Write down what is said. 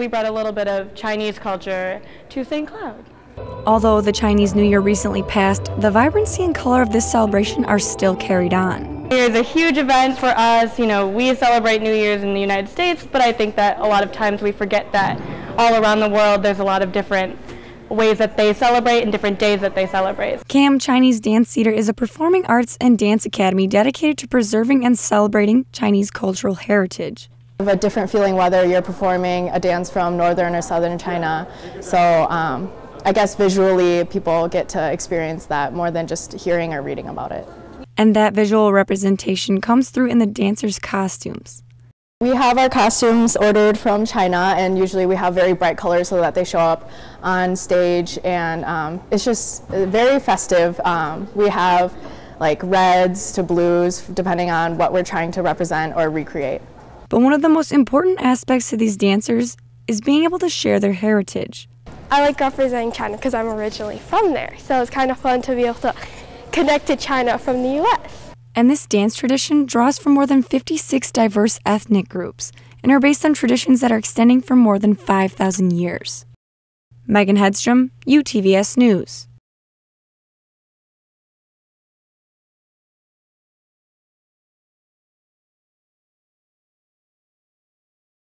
we brought a little bit of Chinese culture to St. Cloud. Although the Chinese New Year recently passed, the vibrancy and color of this celebration are still carried on. New Year's a huge event for us. You know, we celebrate New Year's in the United States, but I think that a lot of times we forget that all around the world there's a lot of different ways that they celebrate and different days that they celebrate. CAM Chinese Dance Theater is a performing arts and dance academy dedicated to preserving and celebrating Chinese cultural heritage. A different feeling whether you're performing a dance from northern or southern China. So um, I guess visually people get to experience that more than just hearing or reading about it. And that visual representation comes through in the dancers' costumes. We have our costumes ordered from China, and usually we have very bright colors so that they show up on stage, and um, it's just very festive. Um, we have like reds to blues, depending on what we're trying to represent or recreate. But one of the most important aspects to these dancers is being able to share their heritage. I like representing China because I'm originally from there, so it's kind of fun to be able to connect to China from the U.S. And this dance tradition draws from more than 56 diverse ethnic groups and are based on traditions that are extending for more than 5,000 years. Megan Hedstrom, UTVS News.